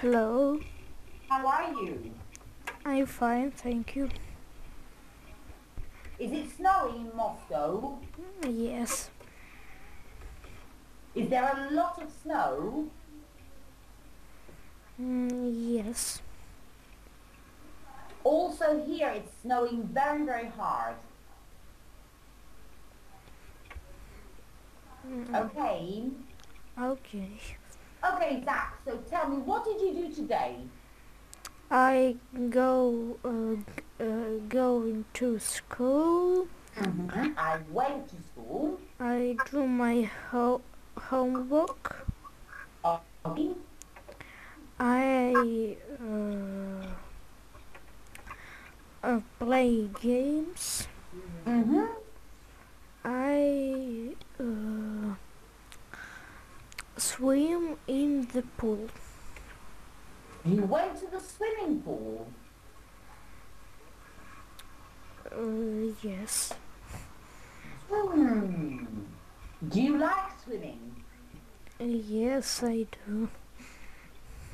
Hello. How are you? I'm fine, thank you. Is it snowing in Moscow? Yes. Is there a lot of snow? Mm, yes. Also here it's snowing very, very hard. Mm, Okay. okay. Okay, Zach, so tell me, what did you do today? I go uh, uh, going to school. I went to school. I do my ho- homework. Okay. I uh, uh, play games. Mm-hmm. I uh, swim in the pool. You went to the swimming pool. Uh, yes. Hmm. Do you like swimming? Uh, yes, I do.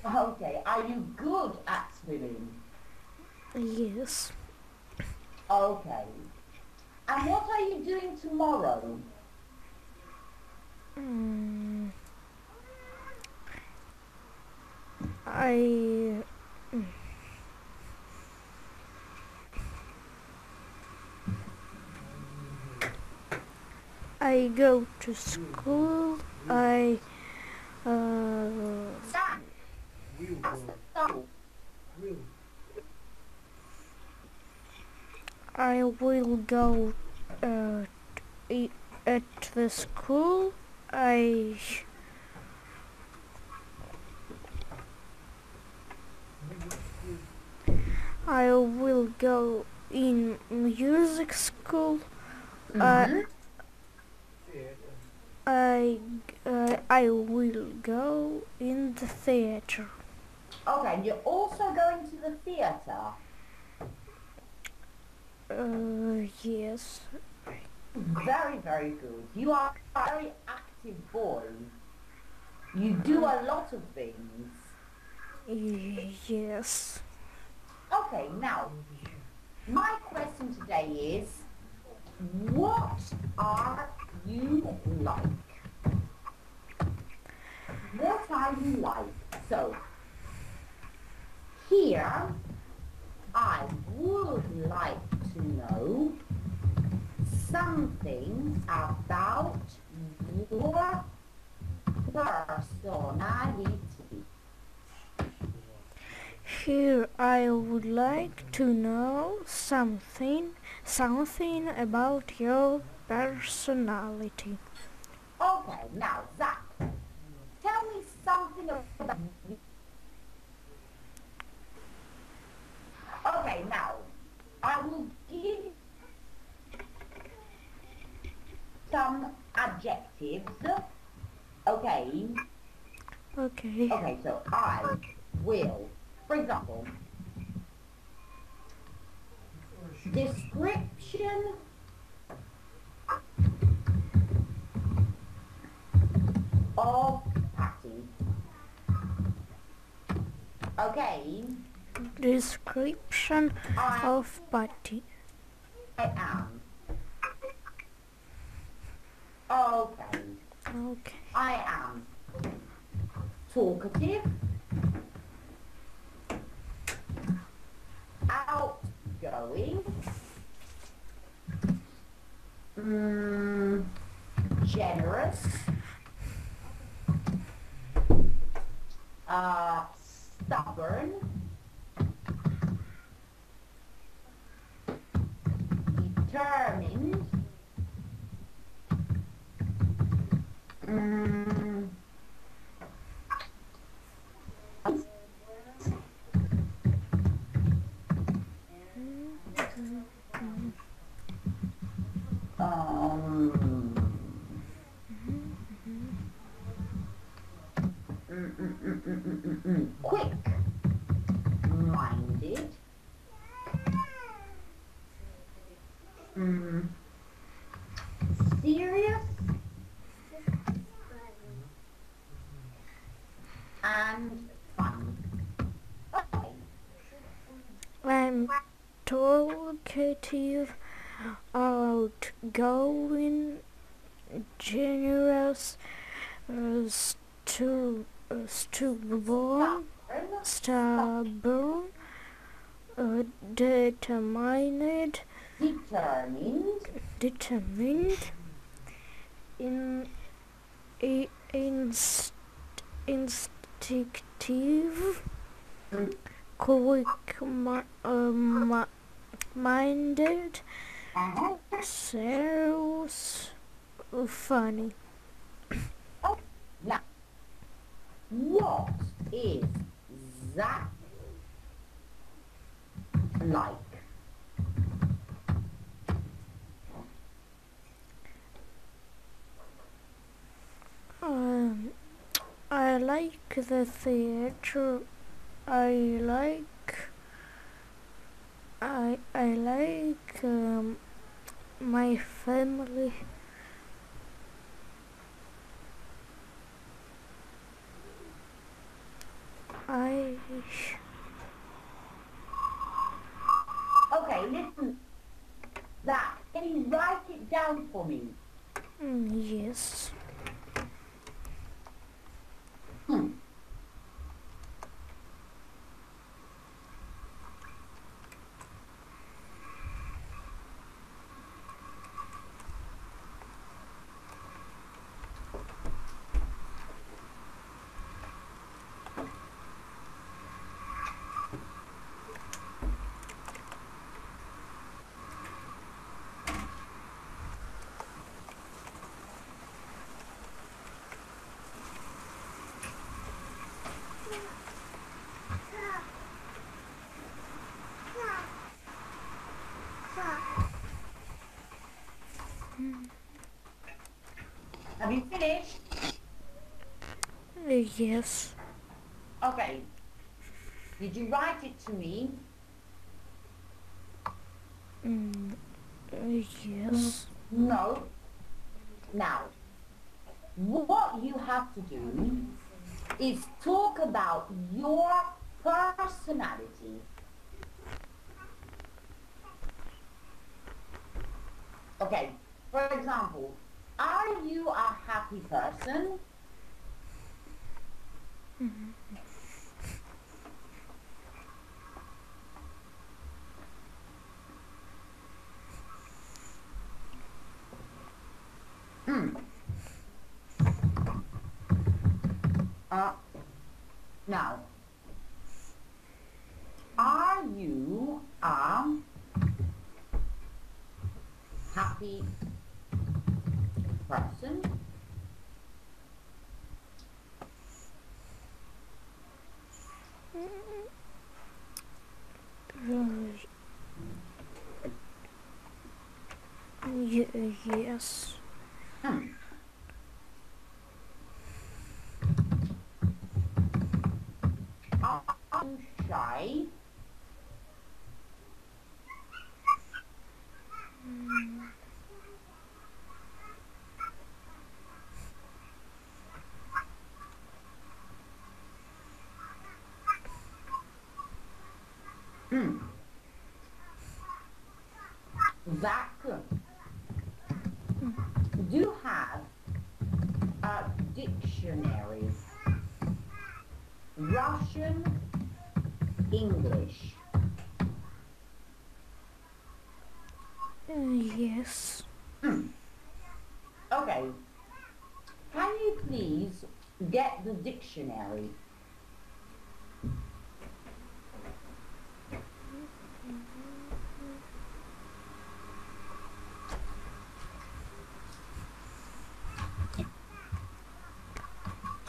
Okay. Are you good at swimming? Yes. Okay. And what are you doing tomorrow? Mm. I. I go to school. I uh, I will go uh, at the school. I I will go in music school. Uh, Mhm. I uh, I will go in the theater. Okay, and you're also going to the theatre. Uh, yes. Very, very good. You are a very active boy. You do a lot of things. Yes. Okay, now, my question today is, what are you like? What are you like? So, here, I would like to know something about your personality. Here I would like to know something something about your personality. Oh, okay, now Zach, tell me something about you. Okay, now I will give some adjectives. Okay, Okay. okay, so I will, for example, description of Patty. Okay, Description I, of Patty. I am. Okay, Okay. I am talkative, outgoing, mm, generous, uh, stubborn, determined, mm, um, mm, mm, mm, mm, mm, mm, mm. quick minded mm, serious and fun talkative, outgoing, generous, uh, stu- uh, stubborn, stubborn, uh, determined, Determined. determined, in, i- inst, instinctive, quick mi- uh, mi- minded, Uh-huh. so funny. Now, what is that like? Um, I like the theater. I like. I I like um, my family. I Okay, listen. That. Can you write it down for me? mm, yes. Hmm. You finished? Uh, yes. Okay. Did you write it to me? Mm, uh, yes. No. Now, what you have to do is talk about your personality. Okay, for example, are you a happy person? Hmm. Uh, now, are you a happy person? Uh, y- yes. Hmm. Are you shy? Hmm. Zach, do you have a dictionary? Russian, English. Uh, yes. Okay. Can you please get the dictionary?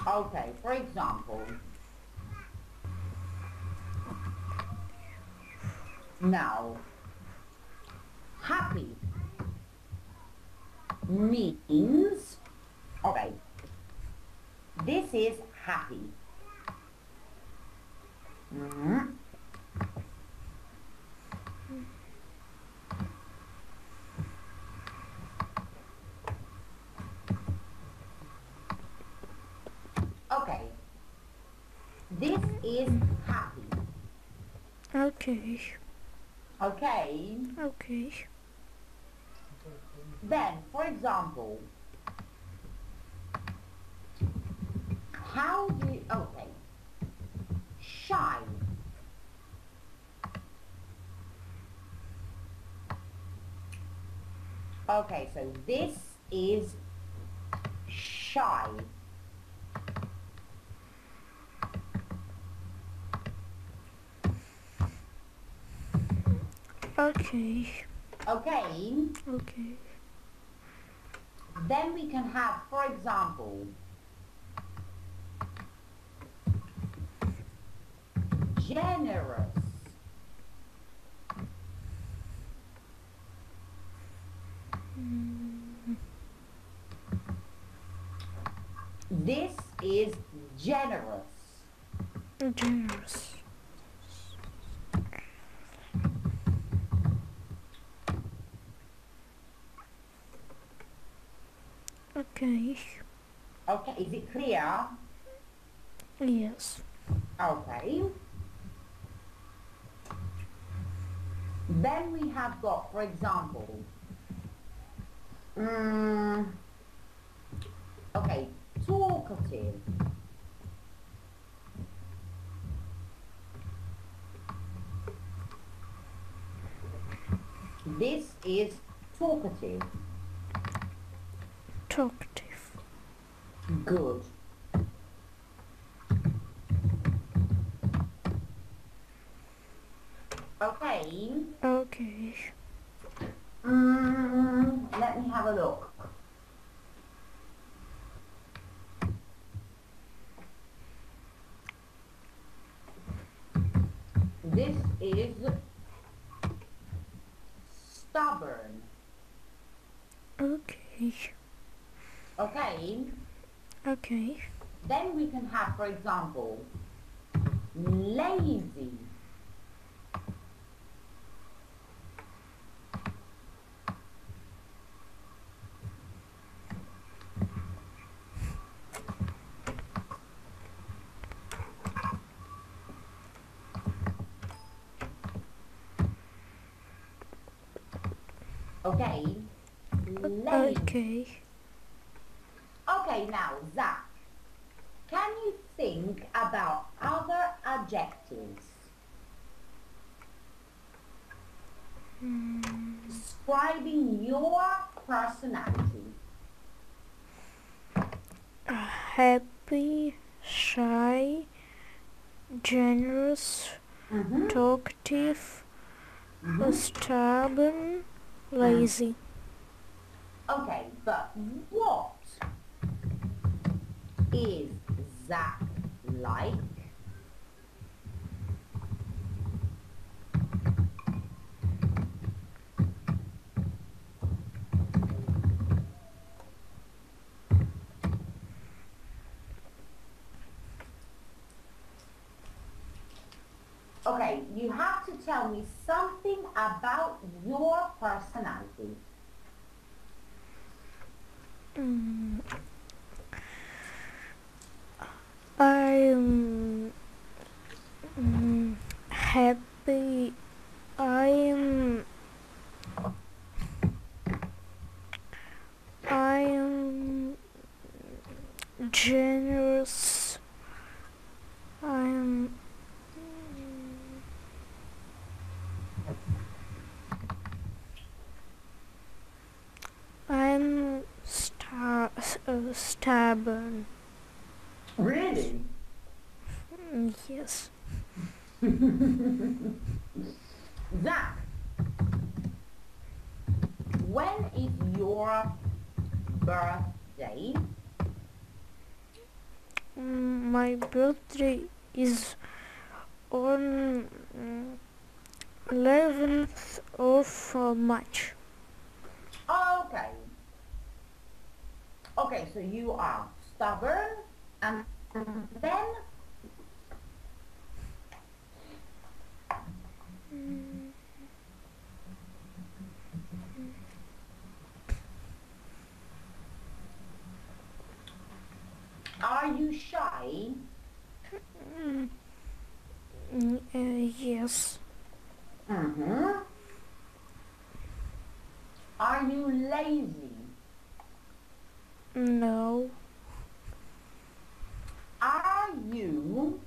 Okay, for example, now, happy means, okay, this is happy. Mhm. Okay, this is happy. Okay. Okay. Okay. Then, for example, how do you, oh, okay, shy. Okay, so this is shy. Okay. Okay, Okay. then we can have, for example, generous. Mm, This is generous. generous. Okay. Okay, is it clear? Yes. Okay. Then we have got, for example, mm, okay, talkative. This is talkative. Talkative. Good. Okay. Okay. Mm, let me have a look. This is stubborn. Okay. Okay. Okay. Then we can have, for example, lazy. Okay. Lazy. Okay. Okay, now, Zach, think about other adjectives Mm, describing your personality? happy, shy, generous, Mm-hmm. talkative, Mhm. stubborn, lazy. Okay, but what is Zach like? Okay, you have to tell me something about your personality. Mm. I'm mm, happy. I'm I'm generous. I'm I'm sta- uh, stubborn. Really? Mm, Yes. Zach, when is your birthday? Mm, My birthday is on mm, 11th of uh, March. Okay. Okay, so you are stubborn and then Are you shy? Mm, uh, yes. Mm-hmm. Are you lazy? No. Are you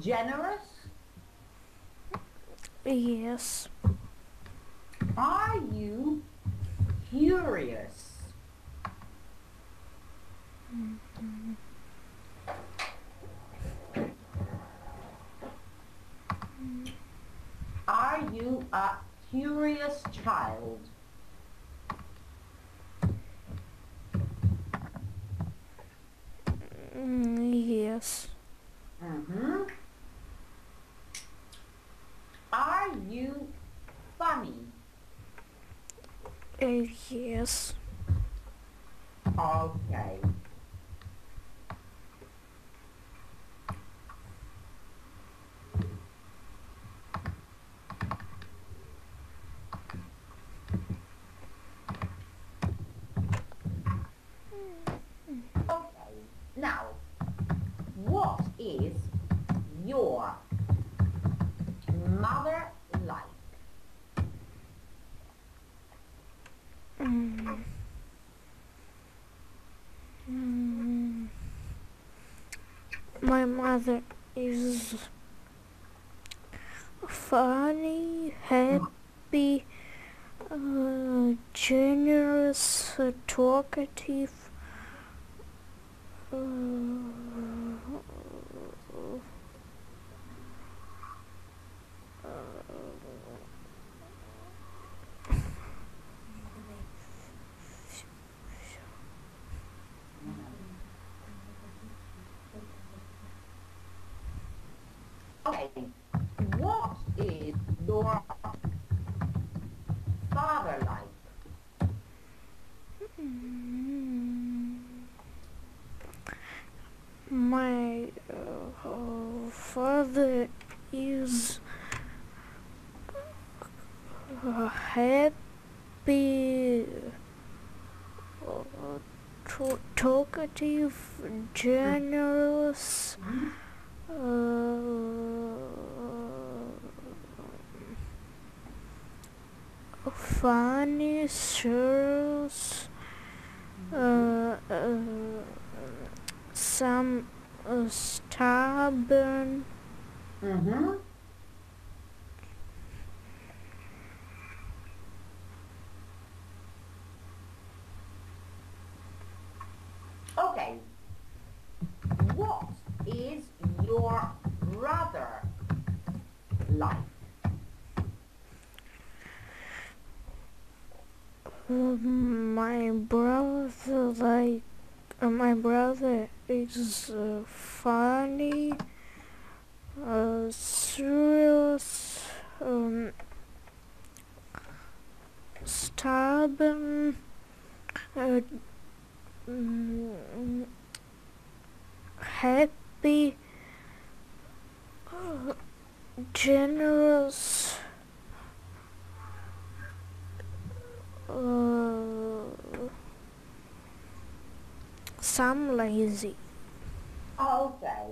generous? Yes. Are you curious? Mm -hmm. Are you a curious child? Mm, yes. Mm-hmm. Are you funny? Uh, yes. Okay. Okay. Now, what is your mother like? Mm. Mm. My mother is funny, happy, uh, generous, uh, talkative. Okay. What is your father like? Hmm. My uh, father is happy, uh, to- talkative, generous. Uh, funny, serious, uh, uh, some uh, stubborn. Mm-hmm. Okay. What is your brother like? Uh, my brother, like, uh, my brother is uh, funny, uh, serious, um, stubborn, uh, mm, happy, generous. Uh, some lazy. Okay.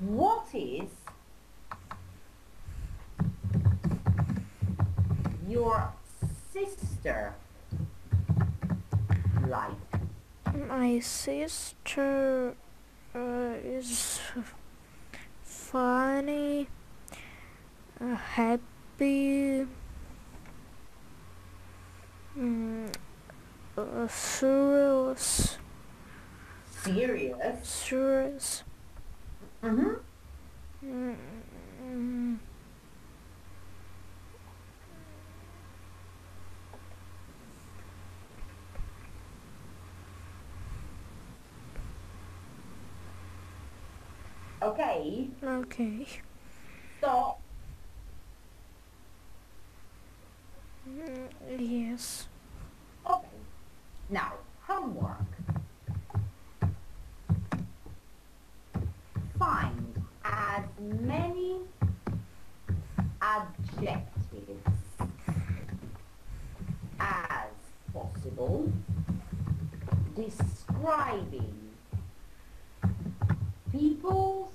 What is your sister like? My sister uh, is funny, uh, happy, mm, uh, serious, Serious. serious. Mm-hmm. Mm, mm, Okay. okay. Stop. Mm, yes. Okay. Now, homework. Find as many adjectives as possible describing people's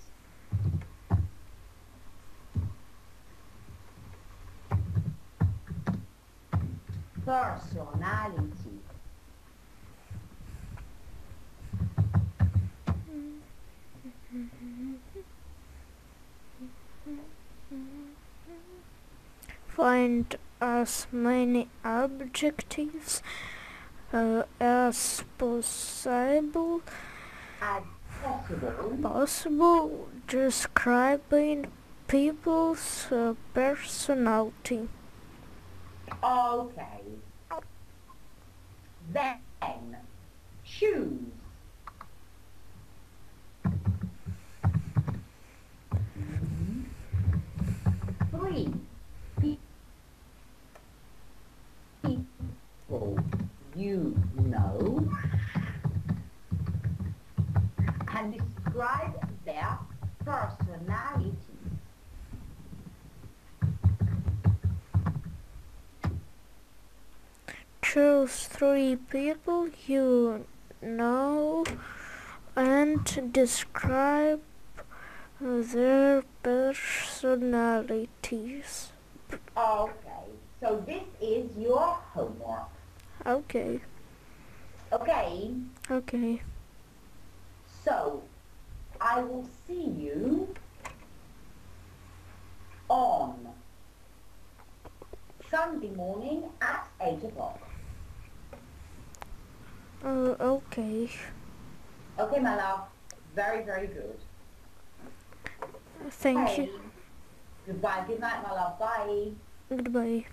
personality. Find as many objectives uh, as possible, possible describing people's uh, personality. Okay. Then choose. Three pe- people you know and describe their personality. Choose three people you know and describe their personalities. Okay, so this is your homework. Okay, Okay, okay. so I will see you on Sunday morning at 8 o'clock. Uh, okay. Okay, my love. Very, very good. Thank you. Goodbye. Good night, my love. Bye. Goodbye.